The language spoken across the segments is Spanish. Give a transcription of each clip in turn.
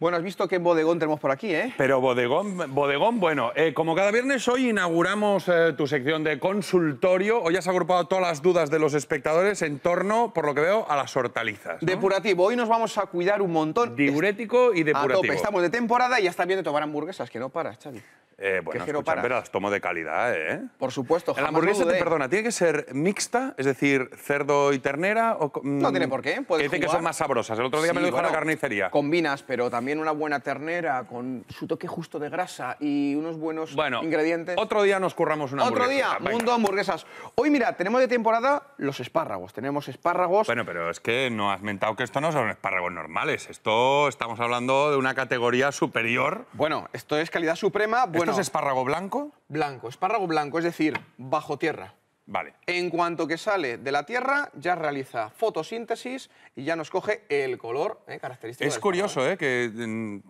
Bueno, has visto qué bodegón tenemos por aquí, ¿eh? Pero bodegón, bodegón bueno, eh, como cada viernes hoy inauguramos eh, tu sección de consultorio. Hoy has agrupado todas las dudas de los espectadores en torno, por lo que veo, a las hortalizas. ¿no? Depurativo. Hoy nos vamos a cuidar un montón. Diurético y A depurativo. tope. Estamos de temporada y ya está bien de tomar hamburguesas, que no paras, Xavi. Eh, bueno, escucha, pero las tomo de calidad, ¿eh? Por supuesto, La jamás hamburguesa, lo te perdona, ¿tiene que ser mixta? Es decir, cerdo y ternera. O, No mm, tiene por qué, puedes que Dicen que son más sabrosas. El otro día me lo dijo bueno, la carnicería. Combinas, pero también una buena ternera con su toque justo de grasa y unos buenos Bueno, ingredientes. otro día nos curramos una Otro hamburguesa. día, Venga. mundo hamburguesas. Hoy, mira, tenemos de temporada los espárragos. Tenemos espárragos. Bueno, pero es que no has mentado que esto no son espárragos normales. Esto estamos hablando de una categoría superior. Bueno, esto es calidad suprema. Bueno, ¿Esto es espárrago blanco? blanco, espárrago blanco, es decir, bajo tierra. Vale. En cuanto que sale de la tierra, ya realiza fotosíntesis y ya nos coge el color eh, característico. Es del curioso, ¿eh? Que en,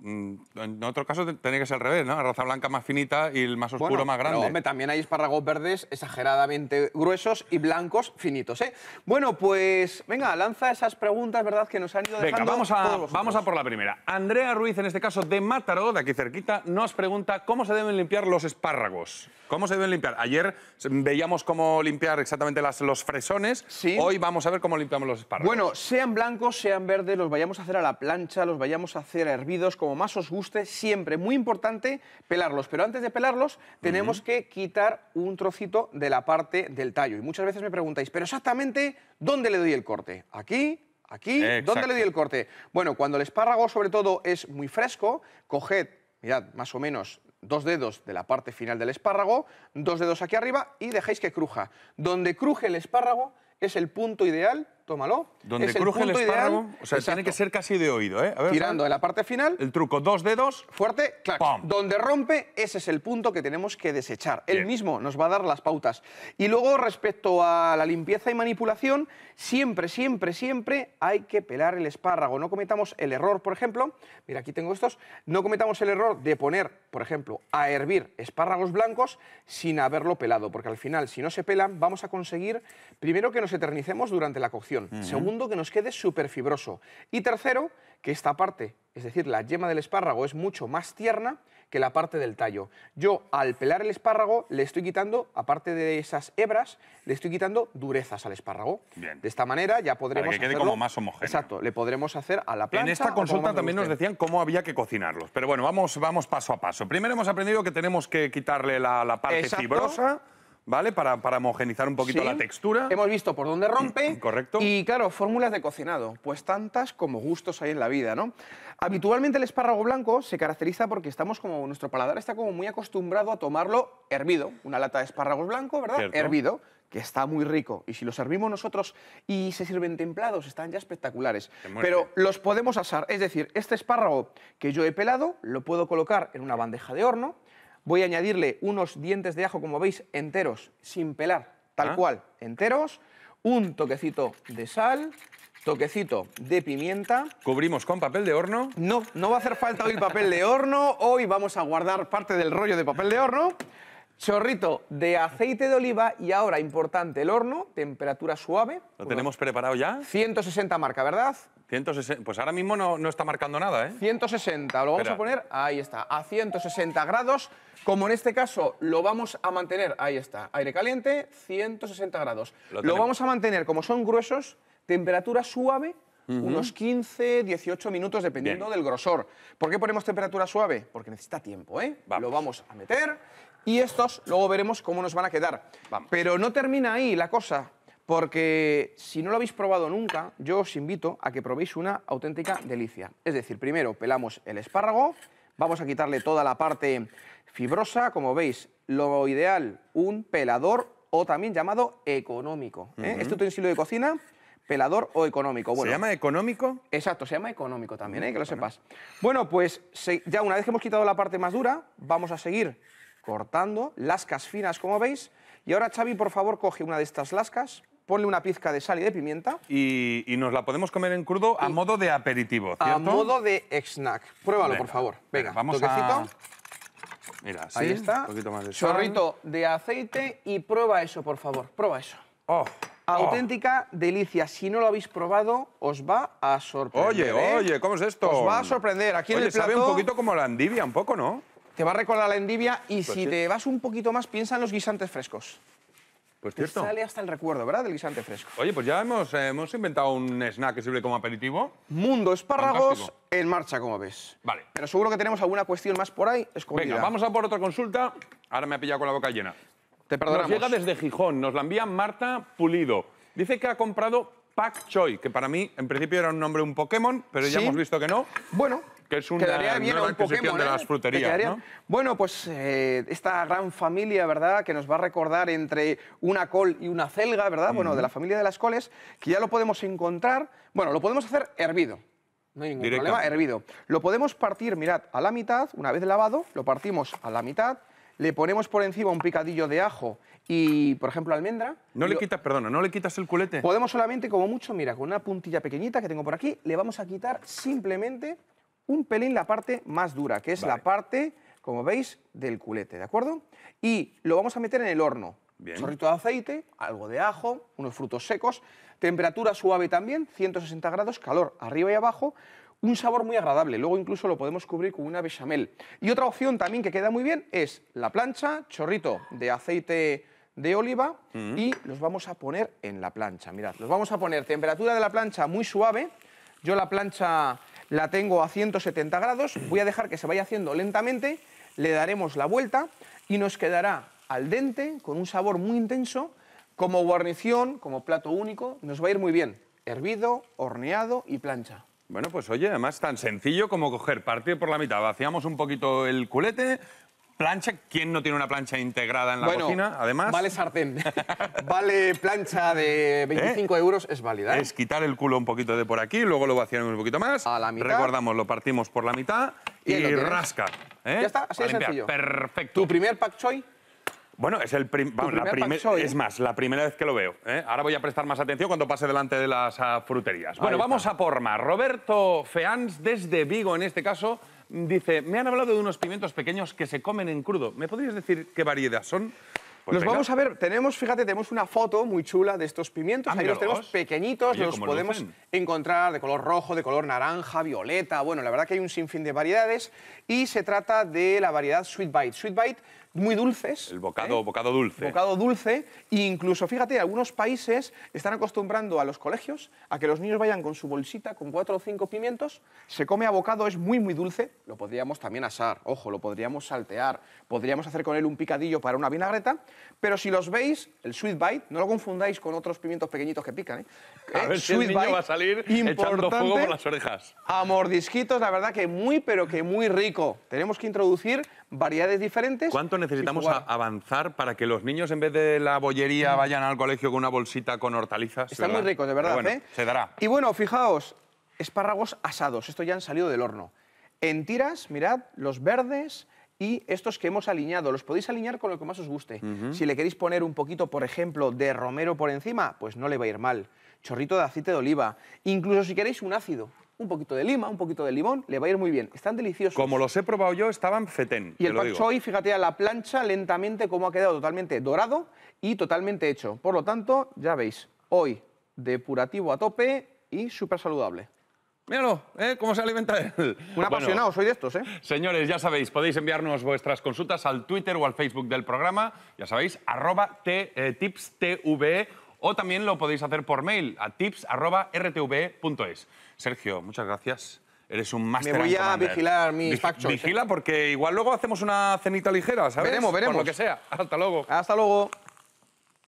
en otro caso tenía que ser al revés, ¿no? La raza blanca más finita y el más oscuro Bueno, más pero, grande. hombre, también hay espárragos verdes exageradamente gruesos y blancos finitos, ¿eh? Bueno, pues venga, lanza esas preguntas, ¿verdad? Que nos han ido Venga, dejando vamos todos a, vamos a por la primera. Andrea Ruiz, en este caso de Mataró, de aquí cerquita, nos pregunta cómo se deben limpiar los espárragos. ¿Cómo se deben limpiar? Ayer veíamos cómo limpiar exactamente las- los fresones. Sí. Hoy vamos a ver cómo limpiamos los espárragos. Bueno, sean blancos, sean verdes, los vayamos a hacer a la plancha, los vayamos a hacer hervidos, como más os guste, siempre muy importante pelarlos. Pero antes de pelarlos, tenemos que quitar un trocito de la parte del tallo. Y muchas veces me preguntáis, ¿pero exactamente dónde le doy el corte? ¿Aquí? ¿Aquí? ¿Dónde Exacto. le doy el corte? Bueno, cuando el espárrago, sobre todo, es muy fresco, coged, mirad, más o menos dos dedos de la parte final del espárrago, dos dedos aquí arriba y dejéis que cruja. Donde cruje el espárrago es el punto ideal, tómalo. Donde es cruje el punto espárrago, ideal, o sea, tiene exacto. que ser casi de oído, ¿eh? A ver, Tirando de la parte final, El truco, dos dedos. fuerte, clac. Pam. Donde rompe, ese es el punto que tenemos que desechar. Él Bien. mismo nos va a dar las pautas. Y luego, respecto a la limpieza y manipulación, siempre, siempre, siempre hay que pelar el espárrago. No cometamos el error, por ejemplo, mira, aquí tengo estos, no cometamos el error de poner, por ejemplo, a hervir espárragos blancos sin haberlo pelado, porque al final, si no se pelan, vamos a conseguir, primero, que nos eternicemos durante la cocción. Segundo, que nos quede súper fibroso. Y tercero, que esta parte, es decir, la yema del espárrago es mucho más tierna que la parte del tallo. Yo, al pelar el espárrago, le estoy quitando, aparte de esas hebras, le estoy quitando durezas al espárrago. Bien. De esta manera ya podremos que quede hacerlo- como más homogéneo. Exacto, le podremos hacer a la plancha. En esta consulta también nos decían cómo había que cocinarlos. Pero bueno, vamos, vamos paso a paso. Primero hemos aprendido que tenemos que quitarle la, la parte Exacto. fibrosa, ¿vale? Para, para homogenizar un poquito Sí. la textura. Hemos visto por dónde rompe. Correcto. Y claro, fórmulas de cocinado, pues tantas como gustos hay en la vida, ¿no? Habitualmente el espárrago blanco se caracteriza porque estamos como, nuestro paladar está como muy acostumbrado a tomarlo hervido. Una lata de espárragos blanco, ¿verdad? Cierto. Hervido, que está muy rico. Y si los servimos nosotros y se sirven templados, están ya espectaculares. Pero los podemos asar. Es decir, este espárrago que yo he pelado, lo puedo colocar en una bandeja de horno. Voy a añadirle unos dientes de ajo, como veis, enteros, sin pelar, tal Ah. cual, enteros. Un toquecito de sal, toquecito de pimienta. Cubrimos con papel de horno. No, no va a hacer falta hoy papel de horno. Hoy vamos a guardar parte del rollo de papel de horno. Chorrito de aceite de oliva y ahora, importante, el horno, temperatura suave. Lo tenemos preparado ya. 160 marca, ¿verdad? 160. Pues ahora mismo no, no está marcando nada, ¿eh? 160, lo vamos Espera. a poner, ahí está, a 160 grados. Como en este caso lo vamos a mantener, ahí está, aire caliente, 160 grados. Lo vamos a mantener, como son gruesos, temperatura suave, unos 15, 18 minutos, dependiendo Bien. del grosor. ¿Por qué ponemos temperatura suave? Porque necesita tiempo, ¿eh? Vamos. Lo vamos a meter y estos luego veremos cómo nos van a quedar. Vamos. Pero no termina ahí la cosa. Porque si no lo habéis probado nunca, yo os invito a que probéis una auténtica delicia. Es decir, primero pelamos el espárrago, vamos a quitarle toda la parte fibrosa, como veis, lo ideal, un pelador o también llamado económico. ¿eh? Este utensilio de cocina, pelador o económico. Bueno, ¿Se llama económico? Exacto, se llama económico también, ¿eh? que lo sepas. Bueno, pues se- ya una vez que hemos quitado la parte más dura, vamos a seguir cortando lascas finas, como veis. Y ahora, Xavi, por favor, coge una de estas lascas, ponle una pizca de sal y de pimienta, Y, y nos la podemos comer en crudo a modo de aperitivo, ¿cierto? a modo de snack. Pruébalo, por Venga, favor. Venga, vamos toquecito. a... Mira, así, Ahí está. Un poquito más de sal. Chorrito de aceite y prueba eso, por favor. Prueba eso. Oh, Auténtica delicia. Si no lo habéis probado, os va a sorprender. Oye, ¿eh? oye, ¿cómo es esto? Os va a sorprender. Aquí en Oye, el plato sabe un poquito como la endivia, un poco, ¿no? te va a recordar la endivia y si sí. te vas un poquito más, piensa en los guisantes frescos. Pues Te cierto. sale hasta el recuerdo, ¿verdad? Del guisante fresco. Oye, pues ya hemos, eh, hemos inventado un snack que sirve como aperitivo. Mundo espárragos Fantástico. en marcha, como ves. Vale. Pero seguro que tenemos alguna cuestión más por ahí escondida. Venga, vamos a por otra consulta. Ahora me ha pillado con la boca llena. Te Nos perdonamos. llega desde Gijón, nos la envía Marta Pulido. Dice que ha comprado Pak Choi, que para mí en principio era un nombre un Pokémon, pero ya Sí. hemos visto que no. Bueno, Que es una quedaría bien nueva un Pokémon, de ¿eh? las fruterías. Bueno, pues eh, esta gran familia, ¿verdad? Que nos va a recordar entre una col y una celga, ¿verdad? Bueno, de la familia de las coles, que ya lo podemos encontrar. Bueno, lo podemos hacer hervido. No hay ningún problema, hervido. Lo podemos partir, mirad, a la mitad, una vez lavado, lo partimos a la mitad, le ponemos por encima un picadillo de ajo y, por ejemplo, almendra. No le lo- quitas, perdona, no le quitas el culete. Podemos solamente, como mucho, mira, con una puntilla pequeñita que tengo por aquí, le vamos a quitar simplemente un pelín la parte más dura, que es la parte, como veis, del culete, ¿de acuerdo? Y lo vamos a meter en el horno. Bien. Chorrito de aceite, algo de ajo, unos frutos secos, temperatura suave también, 160 grados, calor arriba y abajo, un sabor muy agradable. Luego incluso lo podemos cubrir con una bechamel. Y otra opción también que queda muy bien es la plancha, chorrito de aceite de oliva y los vamos a poner en la plancha. Mirad, los vamos a poner temperatura de la plancha muy suave. Yo la plancha la tengo a 170 grados. Voy a dejar que se vaya haciendo lentamente. Le daremos la vuelta y nos quedará al dente con un sabor muy intenso. Como guarnición, como plato único, nos va a ir muy bien. Hervido, horneado y plancha. Bueno, pues oye, además tan sencillo como coger, partir por la mitad, vaciamos un poquito el culete, plancha, ¿quién no tiene una plancha integrada en la bueno, cocina? Además, vale sartén. vale plancha de 25 euros, es válida. ¿eh? es quitar el culo un poquito de por aquí, luego lo vaciamos un poquito más. A la mitad. Recordamos, lo partimos por la mitad Y y, rasca. ¿eh? Ya está, así de sencillo. Perfecto. Tu primer pak choi, Bueno, es el prim- vamos, la primer choi, ¿eh? es más, la primera vez que lo veo. ¿eh? Ahora voy a prestar más atención cuando pase delante de las ah, fruterías. Bueno, está. vamos a por más. Roberto Feans, desde Vigo en este caso, dice, me han hablado de unos pimientos pequeños que se comen en crudo. ¿Me podrías decir qué variedad son? Pues los venga. vamos a ver, tenemos, fíjate, tenemos una foto muy chula de estos pimientos. Ah, Ahí los tenemos pequeñitos, Oye, los podemos lucen. encontrar de color rojo, de color naranja, violeta. Bueno, la verdad que hay un sinfín de variedades. Y se trata de la variedad Sweet Bite. Sweet Bite, muy dulces. El bocado, ¿eh? bocado dulce. Bocado dulce. E incluso, fíjate, algunos países están acostumbrando a los colegios a que los niños vayan con su bolsita con cuatro o cinco pimientos. Se come a bocado, es muy, muy dulce. Lo podríamos también asar, ojo, lo podríamos saltear. Podríamos hacer con él un picadillo para una vinagreta. Pero si los veis, el sweet bite, no lo confundáis con otros pimientos pequeñitos que pican. ¿eh? A Eh, ver si el sweet niño bite, va a salir echando fuego por las orejas. A mordisquitos, la verdad que muy, pero que muy rico. Tenemos que introducir variedades diferentes. ¿Cuánto necesitamos avanzar para que los niños, en vez de la bollería, vayan al colegio con una bolsita con hortalizas? Están muy ricos, de verdad. Bueno, ¿eh? Se dará. Y bueno, fijaos, espárragos asados. Estos ya han salido del horno. En tiras, mirad, los verdes y estos que hemos aliñado. Los podéis alinear con lo que más os guste. Si le queréis poner un poquito, por ejemplo, de romero por encima, pues no le va a ir mal. Chorrito de aceite de oliva. Incluso si queréis un ácido, un poquito de lima, un poquito de limón, le va a ir muy bien. Están deliciosos. Como los he probado yo, estaban fetén. Y el pak choi, fíjate a la plancha lentamente cómo ha quedado totalmente dorado y totalmente hecho. Por lo tanto, ya veis, hoy depurativo a tope y súper saludable. Míralo, ¿eh? ¿Cómo se alimenta él? Un Bueno, apasionado, soy de estos, ¿eh? Señores, ya sabéis, podéis enviarnos vuestras consultas al Twitter o al Facebook del programa, ya sabéis, arroba t- eh, tipstv, o también lo podéis hacer por mail a tips arroba rtv.es. Sergio, muchas gracias. Eres un máster voy and a commander. vigilar mis Vig- pak choys, ¿eh? Vigila porque igual luego hacemos una cenita ligera, ¿sabes? Veremos, Por veremos. lo que sea. Hasta luego. Hasta luego.